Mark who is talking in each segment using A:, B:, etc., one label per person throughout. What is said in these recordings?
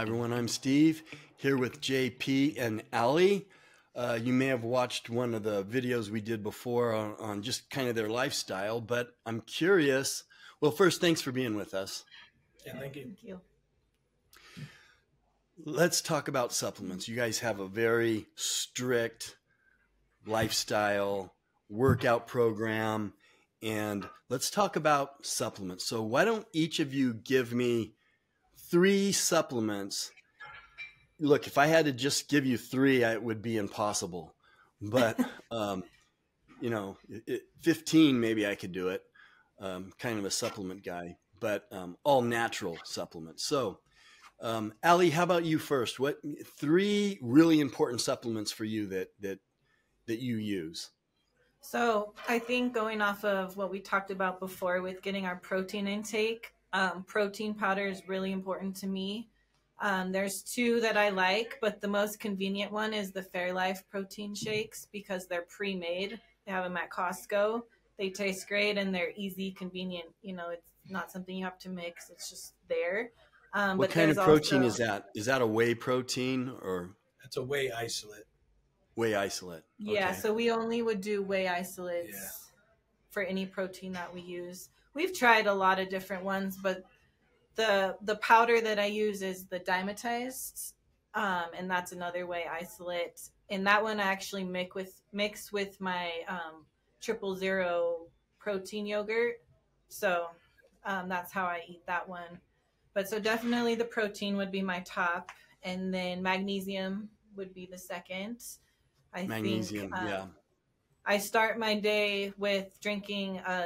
A: Hi, everyone. I'm Steve here with JP and Ali. Uh, you may have watched one of the videos we did before on, on, just kind of their lifestyle, but I'm curious. Well, first, thanks for being with us.
B: Yeah, thank you.
C: Thank you.
A: Let's talk about supplements. You guys have a very strict lifestyle workout program, and let's talk about supplements. So, why don't each of you give me three supplements. Look, if I had to just give you three, it would be impossible. But, um, you know, it, 15, maybe I could do it. Um, kind of a supplement guy, but um, all natural supplements. So, um, Ali, how about you first? What three really important supplements for you that that that you use?
C: So I think going off of what we talked about before with getting our protein intake, um, protein powder is really important to me. Um, there's two that I like, but the most convenient one is the Fairlife protein shakes because they're pre-made. They have them at Costco. They taste great and they're easy, convenient. You know, it's not something you have to mix. It's just there.
A: Um, what kind of protein also, is that? Is that a whey protein or?
B: That's a whey isolate.
A: Whey isolate.
C: Yeah, so we only would do whey isolates yeah. for any protein that we use we've tried a lot of different ones, but the the powder that I use is the Dymatize, um, and that's another whey isolate. And that one I actually mix with mix with my um, triple zero protein yogurt. So um, that's how I eat that one. But so definitely the protein would be my top, and then magnesium would be the second.
A: I magnesium, think, um, yeah.
C: I start my day with drinking a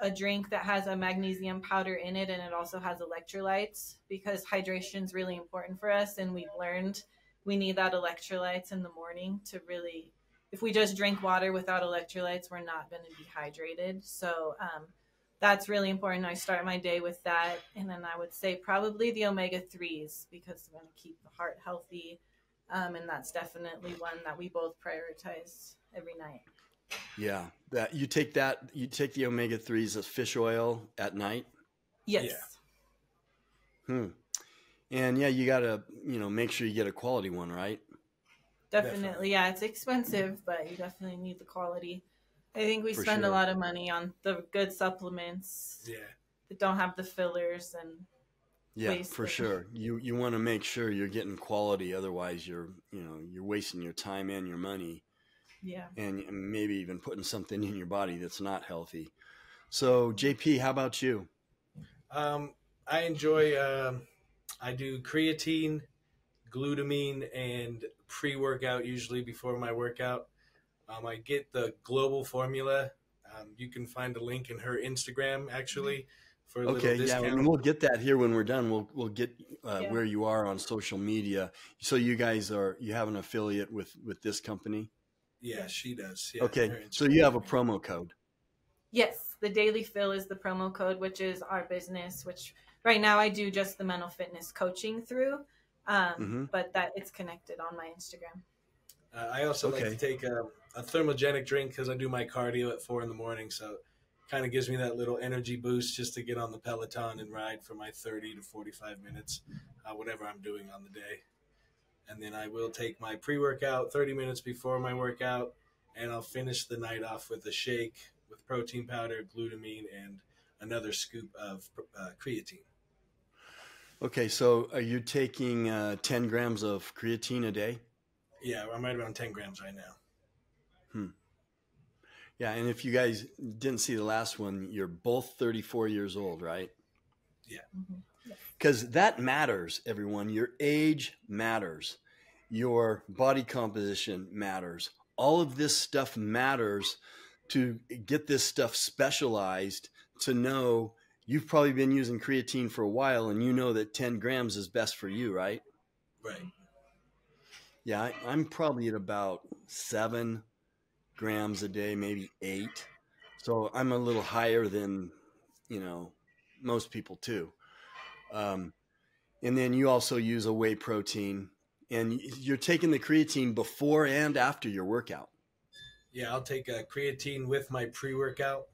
C: a drink that has a magnesium powder in it and it also has electrolytes because hydration is really important for us and we've learned we need that electrolytes in the morning to really if we just drink water without electrolytes we're not going to be hydrated. So um, that's really important. I start my day with that and then i would say probably the omega-3s because we want to keep the heart healthy um, and that's definitely one that we both prioritize every night
A: yeah, that you take that you take the omega threes as fish oil at night.
C: Yes.
A: Yeah. Hmm. And yeah, you gotta you know make sure you get a quality one, right?
C: Definitely, definitely. yeah. It's expensive, but you definitely need the quality. I think we For spend sure. a lot of money on the good supplements.
B: Yeah.
C: That don't have the fillers and.
A: Yeah, for sure. You you want to make sure you're getting quality. Otherwise, you're you know you're wasting your time and your money
C: yeah.
A: And maybe even putting something in your body that's not healthy. So, JP, how about you?
B: Um, I enjoy, uh, I do creatine, glutamine, and pre workout usually before my workout. Um, I get the global formula. Um, you can find a link in her Instagram actually for a okay, yeah,
A: and we'll get that here when we're done. We'll we'll get uh, yeah. where you are on social media. So you guys are you have an affiliate with with this company?
B: Yeah, she does. Yeah,
A: okay, so you have a promo code.
C: Yes, the Daily Fill is the promo code, which is our business. Which right now I do just the mental fitness coaching through, um, mm-hmm. but that it's connected on my Instagram.
B: Uh, I also okay. like to take a, a thermogenic drink because I do my cardio at four in the morning, so kind of gives me that little energy boost just to get on the Peloton and ride for my 30 to 45 minutes, uh, whatever I'm doing on the day and then I will take my pre workout 30 minutes before my workout, and I'll finish the night off with a shake with protein powder, glutamine, and another scoop of uh, creatine.
A: Okay, so are you taking uh, 10 grams of creatine a day?
B: Yeah, I'm right around 10 grams right now.
A: Hmm. Yeah, and if you guys didn't see the last one, you're both 34 years old, right?
B: Yeah.
C: Mm-hmm
A: because that matters, everyone. Your age matters, your body composition matters. All of this stuff matters to get this stuff specialized to know you've probably been using creatine for a while and you know that 10 grams is best for you, right?
B: Right.
A: Yeah, I, I'm probably at about seven grams a day, maybe eight. So I'm a little higher than, you know, most people too. Um, and then you also use a whey protein, and you're taking the creatine before and after your workout.
B: Yeah, I'll take a creatine with my pre workout,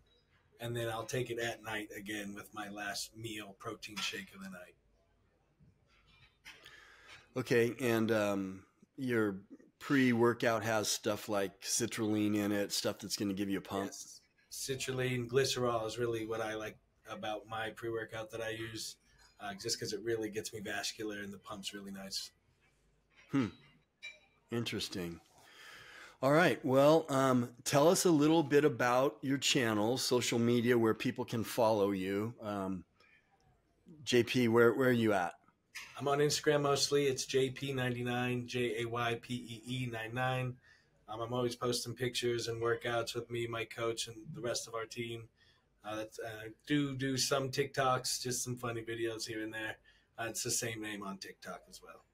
B: and then I'll take it at night again with my last meal protein shake of the night.
A: Okay, and um, your pre-workout has stuff like citrulline in it, stuff that's going to give you a pump. Yes.
B: Citrulline, glycerol is really what I like about my pre-workout that I use, uh, just because it really gets me vascular and the pump's really nice.
A: Hmm. Interesting. All right. Well, um, tell us a little bit about your channels, social media, where people can follow you. Um, JP, where where are you at?
B: I'm on Instagram mostly. It's JP99, J A Y P E E 99. Um, I'm always posting pictures and workouts with me, my coach, and the rest of our team. Uh, that's, uh, do do some TikToks, just some funny videos here and there. Uh, it's the same name on TikTok as well.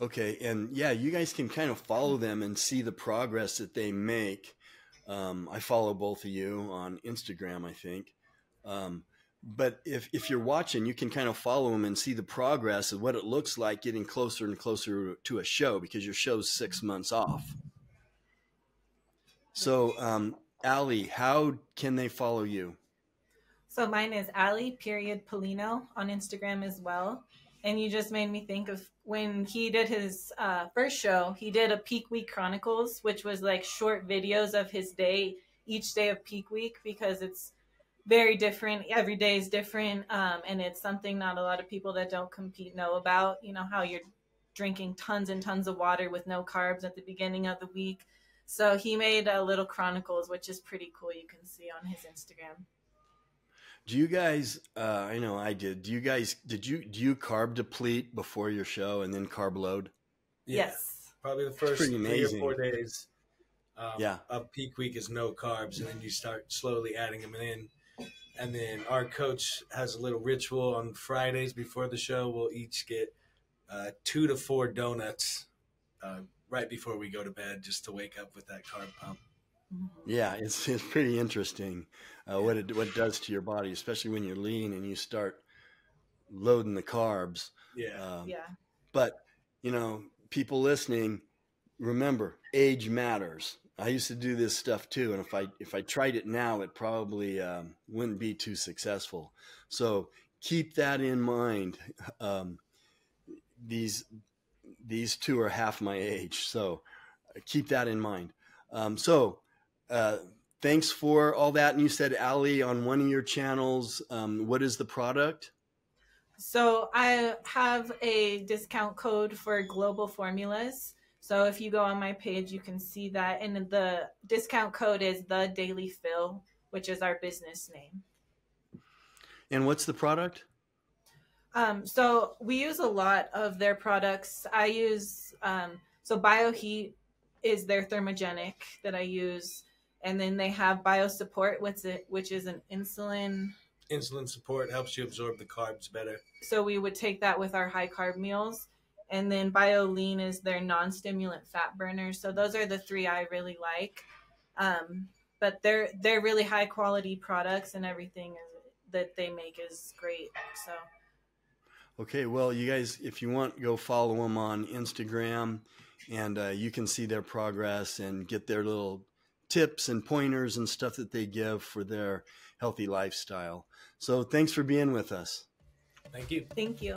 A: Okay, and yeah, you guys can kind of follow them and see the progress that they make. Um, I follow both of you on Instagram, I think. Um, but if, if you're watching, you can kind of follow them and see the progress of what it looks like getting closer and closer to a show because your show's six months off. So, um, how can they follow you?
C: So mine is Ali period Polino on Instagram as well. And you just made me think of when he did his uh, first show, he did a Peak Week Chronicles, which was like short videos of his day, each day of Peak Week, because it's very different. Every day is different. Um, and it's something not a lot of people that don't compete know about. You know, how you're drinking tons and tons of water with no carbs at the beginning of the week. So he made a little chronicles, which is pretty cool. You can see on his Instagram.
A: Do you guys? Uh, I know I did. Do you guys? Did you do you carb deplete before your show and then carb load?
C: Yeah, yes,
B: probably the first three or four days. Um, yeah, of peak week is no carbs, and then you start slowly adding them in. And then our coach has a little ritual on Fridays before the show. We'll each get uh, two to four donuts uh, right before we go to bed, just to wake up with that carb pump.
A: Yeah, it's it's pretty interesting uh, what it what it does to your body, especially when you're lean and you start loading the carbs.
B: Yeah, um,
C: yeah.
A: But you know, people listening, remember, age matters. I used to do this stuff too, and if I if I tried it now, it probably um, wouldn't be too successful. So keep that in mind. Um, these these two are half my age, so keep that in mind. Um, so uh, thanks for all that. And you said Ali on one of your channels. Um, what is the product?
C: So I have a discount code for Global Formulas. So if you go on my page, you can see that. And the discount code is the Daily Fill, which is our business name.
A: And what's the product?
C: Um, so we use a lot of their products. I use um, so BioHeat is their thermogenic that I use and then they have BioSupport, which it which is an insulin.
B: Insulin support helps you absorb the carbs better.
C: So we would take that with our high carb meals, and then BioLean is their non-stimulant fat burner. So those are the three I really like. Um, but they're they're really high quality products, and everything is, that they make is great. So.
A: Okay, well, you guys, if you want, go follow them on Instagram, and uh, you can see their progress and get their little tips and pointers and stuff that they give for their healthy lifestyle. So thanks for being with us.
B: Thank you.
C: Thank you.